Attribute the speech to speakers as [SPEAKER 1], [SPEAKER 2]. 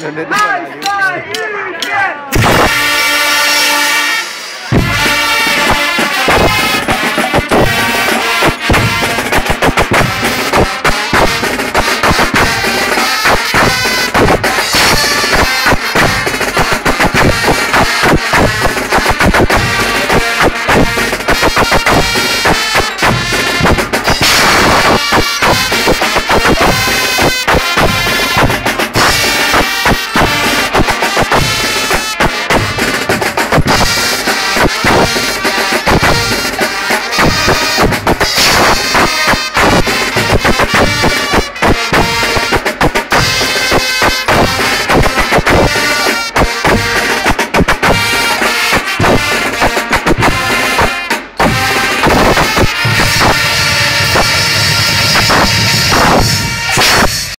[SPEAKER 1] Nice,